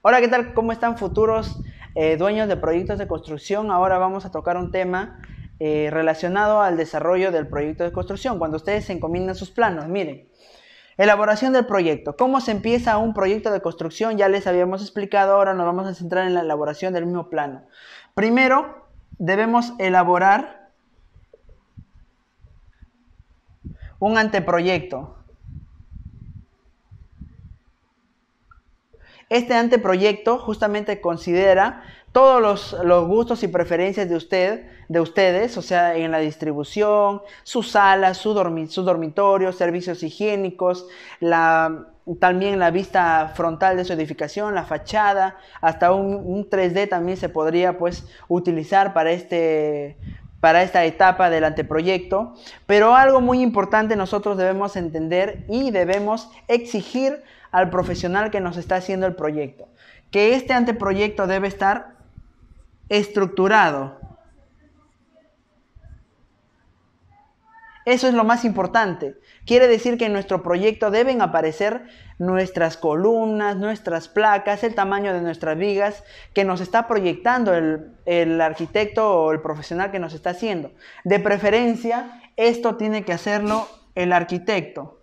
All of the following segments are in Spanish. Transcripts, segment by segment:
Hola, ¿qué tal? ¿Cómo están futuros eh, dueños de proyectos de construcción? Ahora vamos a tocar un tema eh, relacionado al desarrollo del proyecto de construcción. Cuando ustedes se encomiendan sus planos, miren. Elaboración del proyecto. ¿Cómo se empieza un proyecto de construcción? Ya les habíamos explicado, ahora nos vamos a centrar en la elaboración del mismo plano. Primero, debemos elaborar un anteproyecto. Este anteproyecto justamente considera todos los, gustos y preferencias de usted, de ustedes, o sea, en la distribución, sus salas, su, dormitorio, servicios higiénicos, también la vista frontal de su edificación, la fachada, hasta un, 3D también se podría pues utilizar para este para esta etapa del anteproyecto, pero algo muy importante nosotros debemos entender y debemos exigir al profesional que nos está haciendo el proyecto. Que este anteproyecto debe estar estructurado. Eso es lo más importante. Quiere decir que en nuestro proyecto deben aparecer nuestras columnas, nuestras placas, el tamaño de nuestras vigas que nos está proyectando el, el, arquitecto o el profesional que nos está haciendo. De preferencia, esto tiene que hacerlo el arquitecto.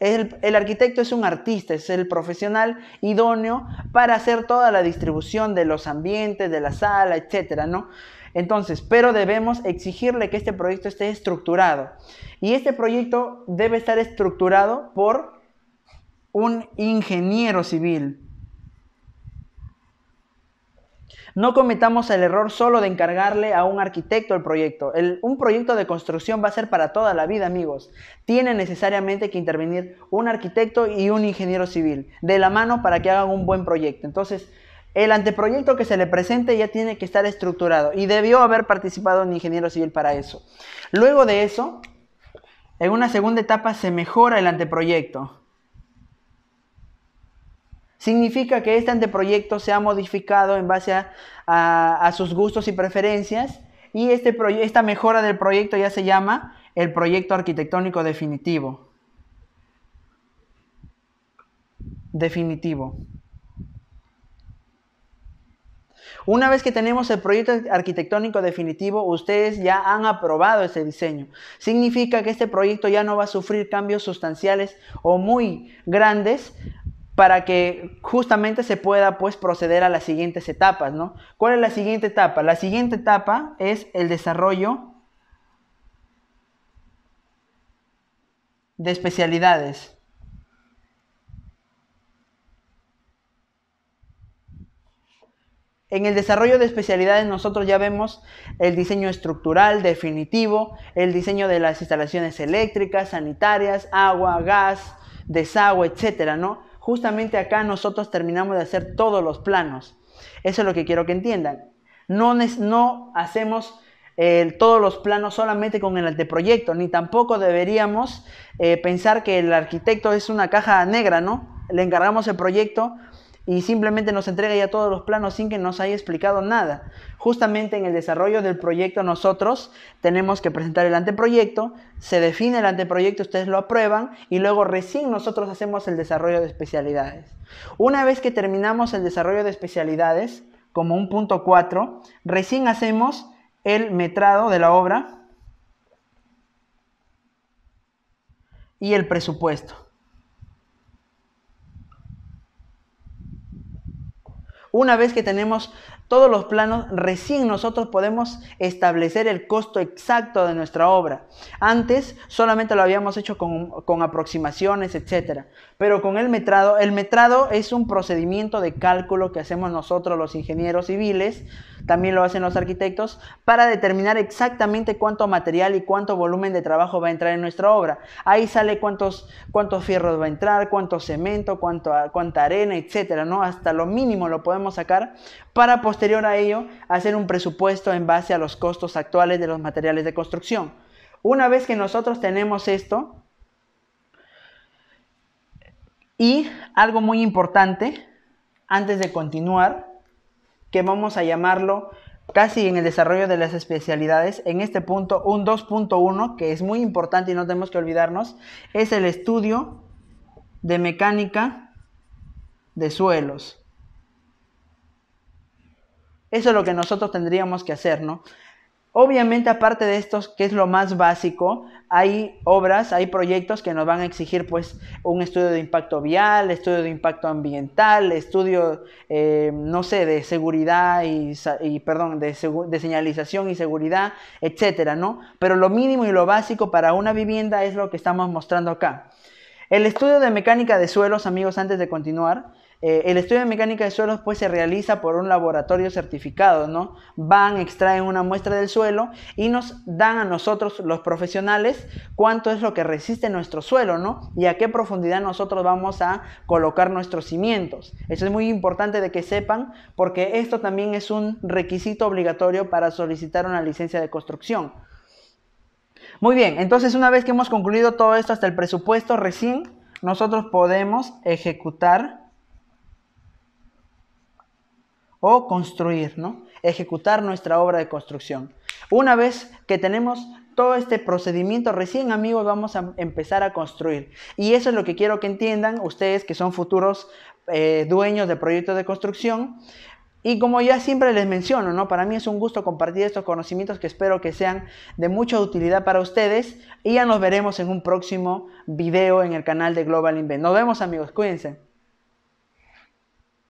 El, arquitecto es un artista, es el profesional idóneo para hacer toda la distribución de los ambientes, de la sala, etcétera, ¿no? Entonces, pero debemos exigirle que este proyecto esté estructurado. Y este proyecto debe estar estructurado por un ingeniero civil. No cometamos el error solo de encargarle a un arquitecto el proyecto. un proyecto de construcción va a ser para toda la vida, amigos. Tiene necesariamente que intervenir un arquitecto y un ingeniero civil de la mano para que hagan un buen proyecto. Entonces, el anteproyecto que se le presente ya tiene que estar estructurado y debió haber participado un ingeniero civil para eso. Luego de eso, en una segunda etapa se mejora el anteproyecto. Significa que este anteproyecto se ha modificado en base a, sus gustos y preferencias y este esta mejora del proyecto ya se llama el proyecto arquitectónico definitivo. Definitivo. Una vez que tenemos el proyecto arquitectónico definitivo, ustedes ya han aprobado ese diseño. Significa que este proyecto ya no va a sufrir cambios sustanciales o muy grandes para que justamente se pueda pues proceder a las siguientes etapas, ¿no? ¿Cuál es la siguiente etapa? La siguiente etapa es el desarrollo de especialidades. En el desarrollo de especialidades nosotros ya vemos el diseño estructural definitivo, el diseño de las instalaciones eléctricas, sanitarias, agua, gas, desagüe, etcétera, ¿no? justamente acá nosotros terminamos de hacer todos los planos. Eso es lo que quiero que entiendan. No, no hacemos eh, todos los planos solamente con el anteproyecto, ni tampoco deberíamos eh, pensar que el arquitecto es una caja negra, ¿no? Le encargamos el proyecto y simplemente nos entrega ya todos los planos sin que nos haya explicado nada. Justamente en el desarrollo del proyecto nosotros tenemos que presentar el anteproyecto, se define el anteproyecto, ustedes lo aprueban y luego recién nosotros hacemos el desarrollo de especialidades. Una vez que terminamos el desarrollo de especialidades, como un punto 4, recién hacemos el metrado de la obra y el presupuesto. Una vez que tenemos todos los planos, recién nosotros podemos establecer el costo exacto de nuestra obra. Antes solamente lo habíamos hecho con, aproximaciones, etc. Pero con el metrado, el metrado es un procedimiento de cálculo que hacemos nosotros los ingenieros civiles, también lo hacen los arquitectos, para determinar exactamente cuánto material y cuánto volumen de trabajo va a entrar en nuestra obra. Ahí sale cuántos, cuántos fierros va a entrar, cuánto cemento, cuánto, cuánta arena, etc. ¿no? Hasta lo mínimo lo podemos sacar para posterior a ello hacer un presupuesto en base a los costos actuales de los materiales de construcción. Una vez que nosotros tenemos esto, y algo muy importante, antes de continuar, que vamos a llamarlo casi en el desarrollo de las especialidades, en este punto, un 2.1, que es muy importante y no tenemos que olvidarnos, es el estudio de mecánica de suelos. Eso es lo que nosotros tendríamos que hacer, ¿no? Obviamente, aparte de estos, que es lo más básico, hay obras, hay proyectos que nos van a exigir pues un estudio de impacto vial, estudio de impacto ambiental, estudio, eh, no sé, de seguridad y, perdón, de, de, señalización y seguridad, etcétera, ¿no? Pero lo mínimo y lo básico para una vivienda es lo que estamos mostrando acá. El estudio de mecánica de suelos, amigos, antes de continuar, eh, el estudio de mecánica de suelos pues se realiza por un laboratorio certificado, ¿no? Van, extraen una muestra del suelo y nos dan a nosotros los profesionales cuánto es lo que resiste nuestro suelo, ¿no? Y a qué profundidad nosotros vamos a colocar nuestros cimientos. Eso es muy importante de que sepan porque esto también es un requisito obligatorio para solicitar una licencia de construcción. Muy bien, entonces una vez que hemos concluido todo esto hasta el presupuesto, recién nosotros podemos ejecutar o construir, ¿no? Ejecutar nuestra obra de construcción. Una vez que tenemos todo este procedimiento, recién amigos vamos a empezar a construir. Y eso es lo que quiero que entiendan ustedes que son futuros eh, dueños de proyectos de construcción. Y como ya siempre les menciono, ¿no? Para mí es un gusto compartir estos conocimientos que espero que sean de mucha utilidad para ustedes. Y ya nos veremos en un próximo video en el canal de Global Invent. Nos vemos amigos, cuídense.